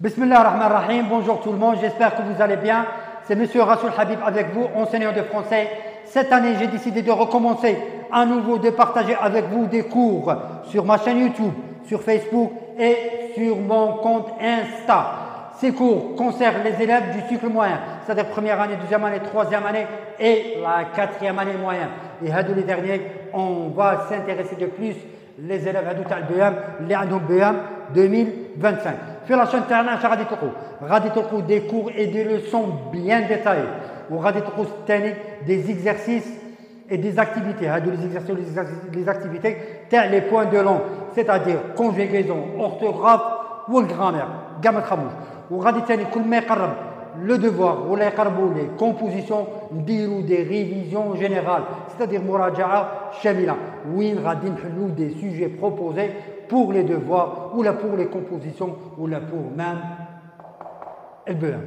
Bismillah ar-Rahman rahim bonjour tout le monde, j'espère que vous allez bien. C'est Monsieur Rasoul Habib avec vous, enseignant de français. Cette année, j'ai décidé de recommencer à nouveau de partager avec vous des cours sur ma chaîne YouTube, sur Facebook et sur mon compte Insta. Ces cours concernent les élèves du cycle moyen, c'est-à-dire première année, deuxième année, troisième année et la quatrième année moyenne. Et à les derniers, on va s'intéresser de plus les élèves adultes BM, les 2025. في la chaîne تاعنا اش غادي تلقوا غادي تلقوا des cours et des leçons bien détaillées وغادي تلقوا ثاني des exercices et des activités هادو les exercices les activités تاع les points de langue c'est-à-dire conjugaison orthographe والجرامير كاع ما تخافوش وغادي ثاني كل ما يقرب le devoir ولا يقربوا les compositions نديروا des révisions générales c'est-à-dire مراجعه شامله وين غادي نحلوا des sujets proposés pour les devoirs ou là pour les compositions ou là pour même البيان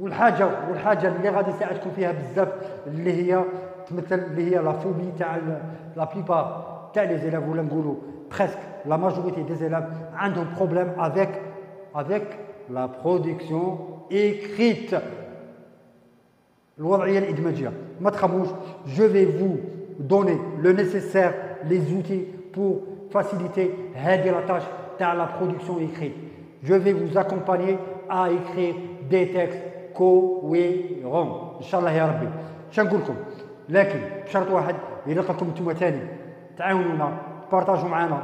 والحاجه والحاجه اللي غادي يساعدكم فيها بزاف اللي هي تمثل اللي هي لا فوبي تاع لا بليبار تاع لي زيلاف ولا نقولوا presque la majorité des élèves عندهم problème avec avec la production écrite الوضعيه الادماجيه ما تخافوش je vais vous donner le nécessaire les outils pour faciliter la tâche dans la production écrite. Je vais vous accompagner à écrire des textes cohérents. Inch'Allah ya Rabbi. شنقول لكم لكن بشرط واحد اذا لكم انتم ثاني تعاونونا تبارطاجوا معنا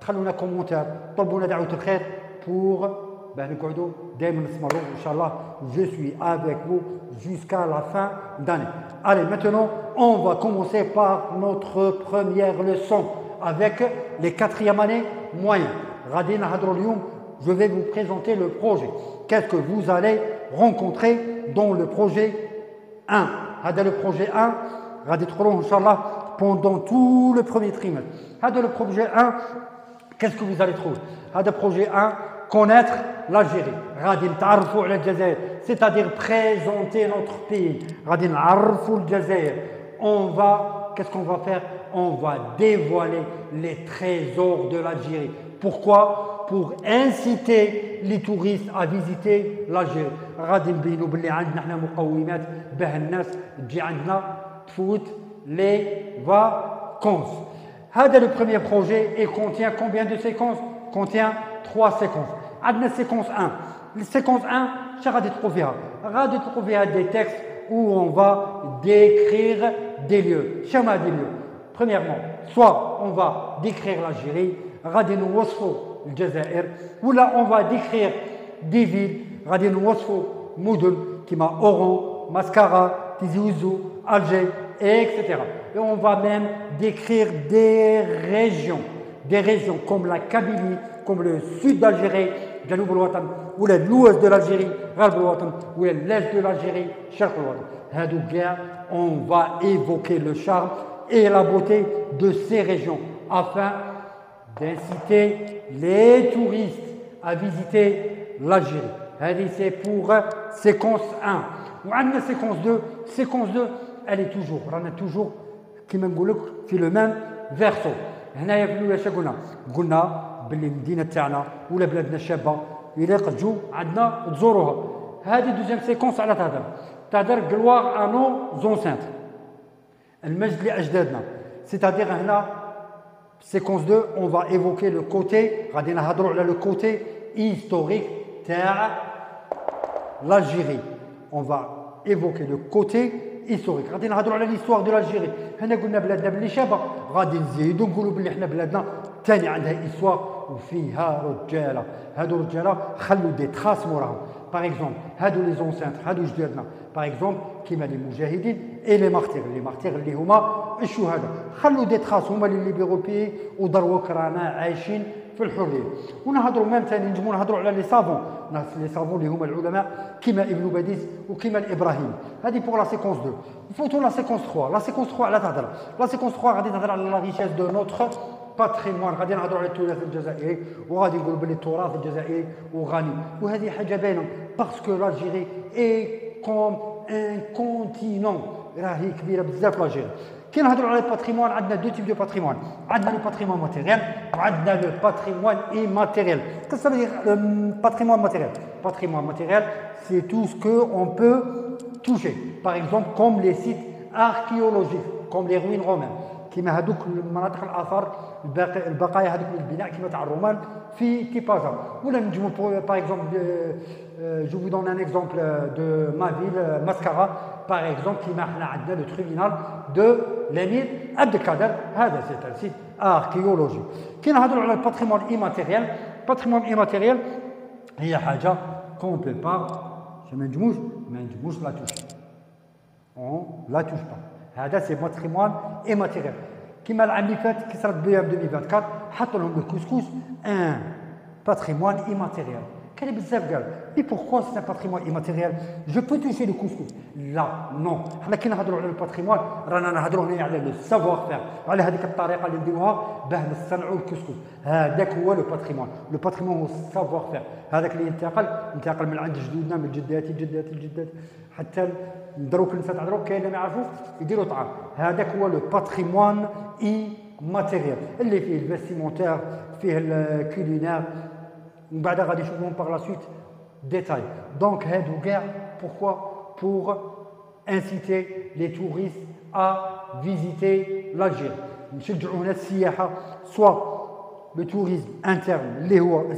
تخلونا كومونتير طلبوا لنا دعوه الخير بور باه نقعدوا دائما نستمروا ان شاء الله je suis avec vous jusqu'à la fin d'année. Allez, maintenant, on va commencer par notre première leçon avec les quatrièmes années moyens. Radina Hadrolium, je vais vous présenter le projet. Qu'est-ce que vous allez rencontrer dans le projet 1 Hada le projet 1, Radit Inch'Allah, pendant tout le premier trimestre. Hada le projet 1, qu'est-ce que vous allez trouver? Hada projet 1, connaître l'Algérie. Radin Tarfou c'est-à-dire présenter notre pays. Radin Arfou On va, qu'est-ce qu'on va faire on va dévoiler les trésors de l'Algérie. Pourquoi Pour inciter les touristes à visiter l'Algérie. غادي نبينوا باللي عندنا حنا مقومات باه الناس تجي عندنا تفوت les vacances. هذا le premier projet et contient combien de séquences Contient trois séquences. عندنا séquence 1. La séquence 1 اش غادي تلقوا فيها غادي تلقوا فيها des textes où on va décrire des lieux, chemin des lieux. Premièrement, soit on va décrire l'Algérie, Radin Wasfo, le Jazair, ou là on va décrire des villes, Radin Wasfo, Kima, Oran, Mascara, Tiziouzou, Alger, etc. Et on va même décrire des régions, des régions comme la Kabylie, comme le sud d'Algérie, Janoub al-Watan, ou l'ouest de l'Algérie, Ghalb al-Watan, ou l'est de l'Algérie, Sharq al-Watan هادو كاع on va évoquer le charme et la beauté de ces régions afin d'inciter les touristes à visiter l'Algérie. C'est pour séquence 1. la séquence 2, séquence 2, elle est toujours, on a toujours كيما نقول لك في لو ميم فيرسو هنايا في الاولى اش قلنا قلنا باللي المدينه تاعنا ولا بلادنا الشابه الا تجوا عندنا تزوروها هذه دوزيام سيكونس على تهدر تهدر كلواغ انو زونسانت المجد لاجدادنا c'est-à-dire هنا séquence 2 on va évoquer le côté غادي نهضروا على le côté historique تاع l'Algérie on va évoquer le côté historique غادي نهضروا على l'histoire de l'Algérie هنا قلنا بلادنا باللي شابه غادي نزيدوا نقولوا باللي حنا بلادنا ثاني عندها histoire وفيها رجاله هادو رجاله خلوا دي تراس موراهم باغ اكزومبل هادو لي زونسانت هادو جدادنا باغ اكزومبل كيما لي مجاهدين اي لي مارتير لي مارتير اللي هما الشهداء خلوا دي تراس هما اللي ليبيرو بي ودروك رانا عايشين في الحريه ونهضروا ميم ثاني نجمو نهضروا على لي سافون لي سافون اللي هما العلماء كيما ابن باديس وكيما الابراهيم هذه بور لا سيكونس 2 فوتو لا سيكونس 3 لا سيكونس 3 على تهضر لا سيكونس 3 غادي تهضر على لا ريشيس دو نوتر باتريمون غادي نهضروا على التراث الجزائري وغادي نقولوا بلي التراث الجزائري وغني وهذه حاجة باينه باسكو l'Algérie اي كوم ان كونتينون راهي كبيره بزاف لاجيري كي نهضروا على الباتريمون عندنا دو تيب دو باتريمون عندنا لو باتريمون ماتيريال وعندنا لو باتريمون ايماتيريال كيف ça veut dire patrimoine matériel patrimoine matériel c'est tout ce que on peut toucher par exemple comme les sites archéologiques comme les ruines romaines كما هذوك المناطق الاثار البقايا هذوك من البناء كما تاع الرومان par exemple, euh, euh, je vous donne un exemple euh, de ma ville, Mascara, par exemple, qui marque le tribunal de l'émir Abdelkader. C'est un site archéologique. Qui a le patrimoine immatériel? Patrimoine immatériel, il y a haja qu'on ne peut pas, c'est Mendjmouj, Mendjmouj la touche. On ne la touche pas. Hada, c'est patrimoine immatériel. كما العام اللي فات كي صارت بيا 2024 حطوا لهم الكسكس أن باتريمون ايماتيريال كان بزاف قال مي بوركوا سي باتريمون ايماتيريال جو بو توشي لو كوسكوس لا نو. حنا كي نهضروا على الباتريمون رانا نهضروا هنا على لو سافوار فير على هذيك الطريقة اللي نديروها باه نصنعوا الكسكس هذاك هو لو باتريمون لو باتريمون هو السافوار فير هذاك اللي ينتقل ينتقل من عند جدودنا من جداتي جداتي جداتي حتى دروك النساء تاع دروك كاين اللي ما يعرفوش يديروا طعام هذاك هو لو باتريمون اي ماتيريال اللي فيه الفيستيمونتير فيه الكولينير ومن بعد غادي نشوفهم باغ لا سويت ديتاي دونك هادو كاع بوركوا بور انسيتي لي توريست ا فيزيتي l'Algérie نشجعوا هنا السياحه سوا لو